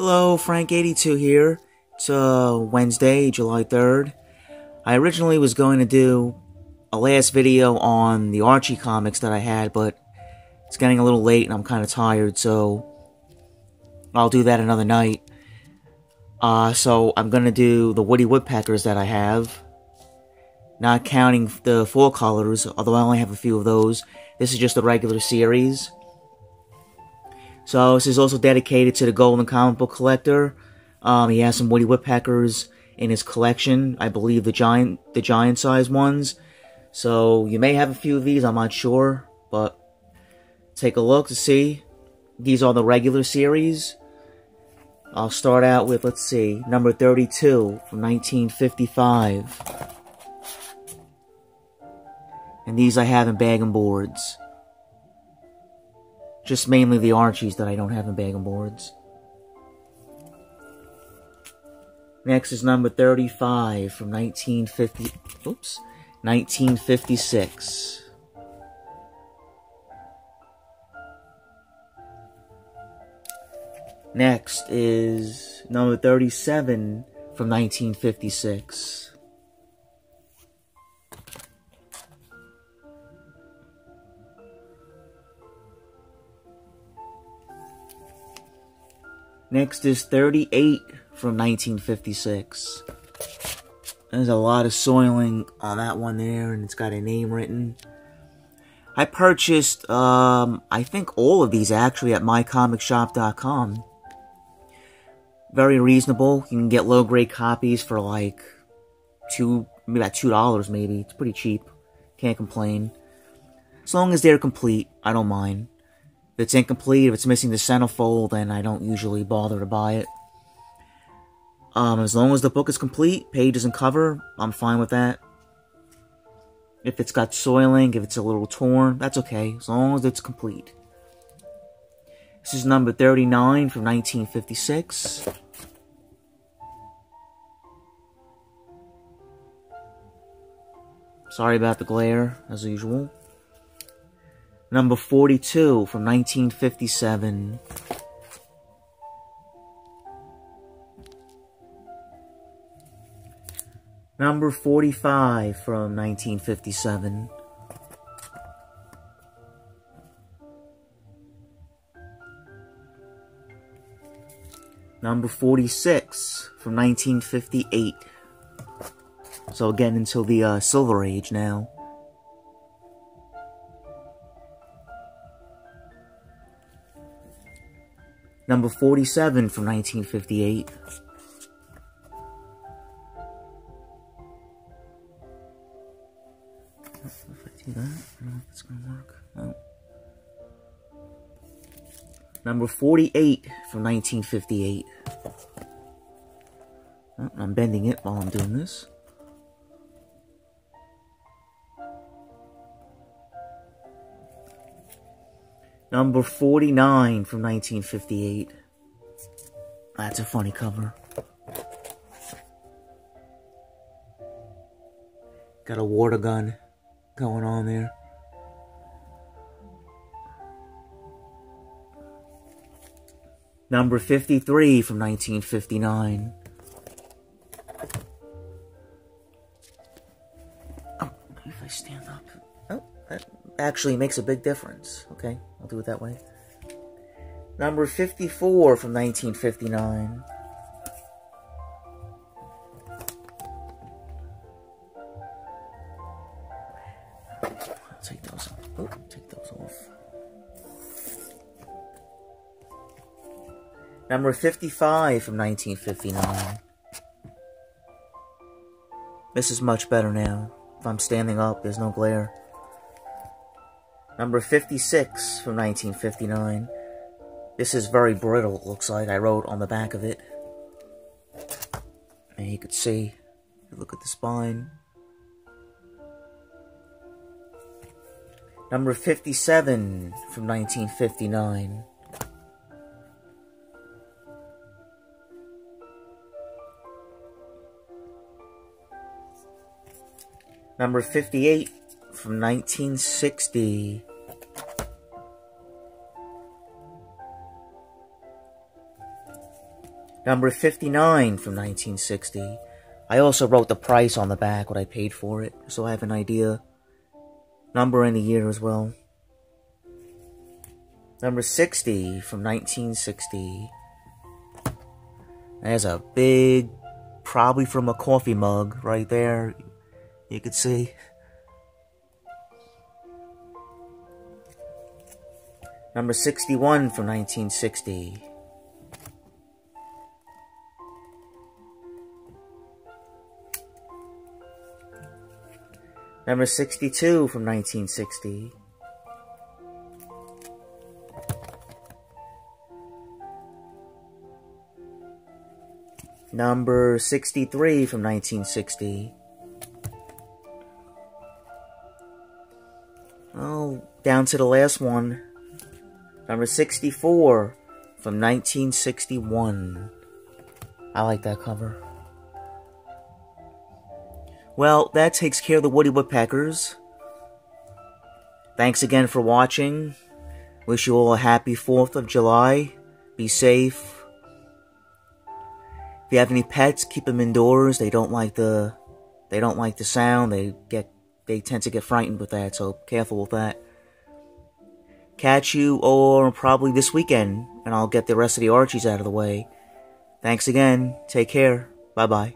Hello, Frank82 here. It's uh, Wednesday, July 3rd. I originally was going to do a last video on the Archie comics that I had, but it's getting a little late and I'm kind of tired, so I'll do that another night. Uh, so I'm going to do the Woody Woodpeckers that I have. Not counting the Four Colors, although I only have a few of those. This is just a regular series. So this is also dedicated to the Golden Comic Book Collector. Um, he has some Woody Woodpeckers in his collection. I believe the giant, the giant size ones. So you may have a few of these. I'm not sure, but take a look to see. These are the regular series. I'll start out with, let's see, number 32 from 1955. And these I have in bag and boards. Just mainly the Archies that I don't have in bag and boards. Next is number 35 from 1950, oops, 1956. Next is number 37 from 1956. Next is 38 from 1956. There's a lot of soiling on that one there, and it's got a name written. I purchased, um, I think all of these actually at mycomicshop.com. Very reasonable. You can get low grade copies for like two, maybe about two dollars maybe. It's pretty cheap. Can't complain. As long as they're complete, I don't mind. If it's incomplete, if it's missing the centerfold, then I don't usually bother to buy it. Um, as long as the book is complete, pages and cover, I'm fine with that. If it's got soiling, if it's a little torn, that's okay, as long as it's complete. This is number 39 from 1956. Sorry about the glare, as usual. Number 42 from 1957. Number 45 from 1957. Number 46 from 1958. So again, until the uh, Silver Age now. Number 47 from 1958. If I do that, I don't know if it's going to work. No. Number 48 from 1958. Oh, I'm bending it while I'm doing this. Number 49 from 1958. That's a funny cover. Got a water gun going on there. Number 53 from 1959. Oh, if I stand up. Oh, that actually makes a big difference. Okay, I'll do it that way. Number 54 from 1959. take those, oh, take those off. Number 55 from 1959. This is much better now. If I'm standing up, there's no glare. Number 56 from 1959. This is very brittle, it looks like. I wrote on the back of it. And you could see, look at the spine. Number 57 from 1959. Number 58 from 1960. Number 59 from 1960. I also wrote the price on the back, what I paid for it, so I have an idea. Number and the year as well. Number 60 from 1960. There's a big, probably from a coffee mug right there. You could see. Number 61 from 1960. Number 62 from 1960. Number 63 from 1960. Oh, down to the last one. Number 64 from 1961. I like that cover. Well, that takes care of the Woody Woodpeckers. Thanks again for watching. Wish you all a happy 4th of July. Be safe. If you have any pets, keep them indoors. They don't like the they don't like the sound. They get they tend to get frightened with that, so careful with that. Catch you or probably this weekend, and I'll get the rest of the Archies out of the way. Thanks again. Take care. Bye bye.